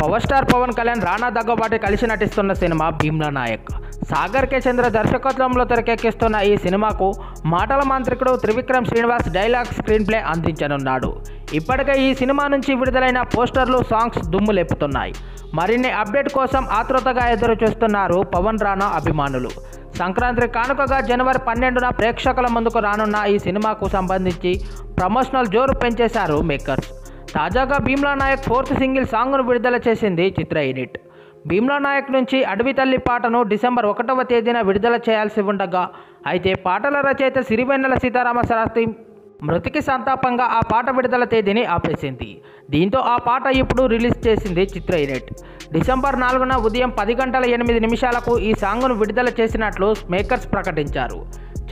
Power star Pawan Kalyan Rana Daggubati కలిసి నటిస్తున్న cinema Bheemla Nayak. Sagar K Chandra దర్శకత్వంలో తెరకెక్కిస్తున్న ఈ సినిమాకు మాటల మాంత్రికుడు Trivikram Srinivas dialogue screenplay అందించనున్నాడు. ఇప్పటికే ఈ సినిమా నుంచి విడుదలైన పోస్టర్లు సాంగ్స్ దుమ్ము లేపుతున్నాయి. మరిన్ని అప్డేట్ కోసం ఆతృతగా ఎదురు చూస్తున్నారు పవన్ రానా అభిమానులు. సంక్రాంతి కానుకగా జనవరి పన్నెండున ప్రేక్షకుల ముందుకు రానున్న ఈ సినిమాకు సంబంధించి ప్రమోషనల్ జోరు పెంచేశారు మేకర్స్. తాజాగా భీమ్లా నాయక్ ఫోర్త్ సింగిల్ సాంగ్ను విడుదల చేసింది చిత్ర యూనిట్. భీమ్లా నాయక్ నుంచి అడవి తల్లి పాటను డిసెంబర్ ఒకటవ తేదీన విడుదల చేయాల్సి ఉండగా అయితే పాటల రచయిత సిరివెన్నెల సీతారామ శాస్త్రి మృతికి సంతాపంగా ఆ పాట విడుదల తేదీని ఆపేసింది. దీంతో ఆ పాట ఇప్పుడు రిలీజ్ చేసింది చిత్ర యూనిట్. డిసెంబర్ నాలుగున ఉదయం పది గంటల ఎనిమిది నిమిషాలకు ఈ సాంగ్ను విడుదల చేసినట్లు మేకర్స్ ప్రకటించారు.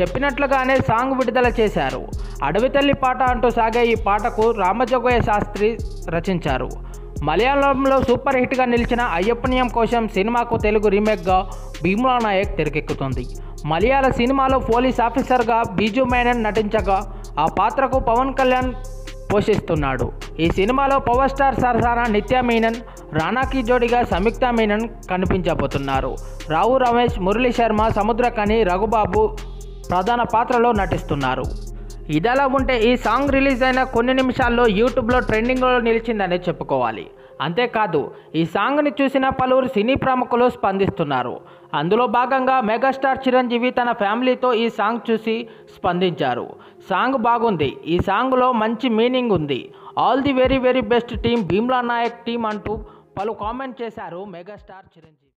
చెప్పినట్లుగానే సాంగ్ విడుదల చేశారు. అడవి తల్లి పాట అంటూ సాగే ఈ పాటకు రామజోగయ్య శాస్త్రి రచించారు. మలయాళంలో సూపర్ హిట్గా నిలిచిన అయ్యప్పనియం కోసం సినిమాకు తెలుగు రీమేక్గా భీమ్లా నాయక్ తెరకెక్కుతుంది. మలయాళ సినిమాలో పోలీస్ ఆఫీసర్గా బీజు మేనన్ నటించగా ఆ పాత్రకు పవన్ కళ్యాణ్ పోషిస్తున్నాడు. ఈ సినిమాలో పవర్ స్టార్ సరసన నిత్య మీనన్ రానాకి జోడిగా సంయుక్త మీనన్ కనిపించబోతున్నారు. రావు రమేష్ మురళీ శర్మ సముద్రకని రఘుబాబు ప్రధాన పాత్రలో నటిస్తున్నారు. ఇదలా ఉంటే ఈ సాంగ్ రిలీజ్ అయిన కొన్ని నిమిషాల్లో యూట్యూబ్లో ట్రెండింగ్లో నిలిచిందనే చెప్పుకోవాలి. అంతేకాదు ఈ సాంగ్ని చూసిన పలువురు సినీ ప్రముఖులు స్పందిస్తున్నారు. అందులో భాగంగా మెగాస్టార్ చిరంజీవి తన ఫ్యామిలీతో ఈ సాంగ్ చూసి స్పందించారు. సాంగ్ బాగుంది. ఈ సాంగ్లో మంచి మీనింగ్ ఉంది. All the very very best team Bheemla Nayak team అంటూ పలు కామెంట్ చేశారు మెగాస్టార్ చిరంజీవి.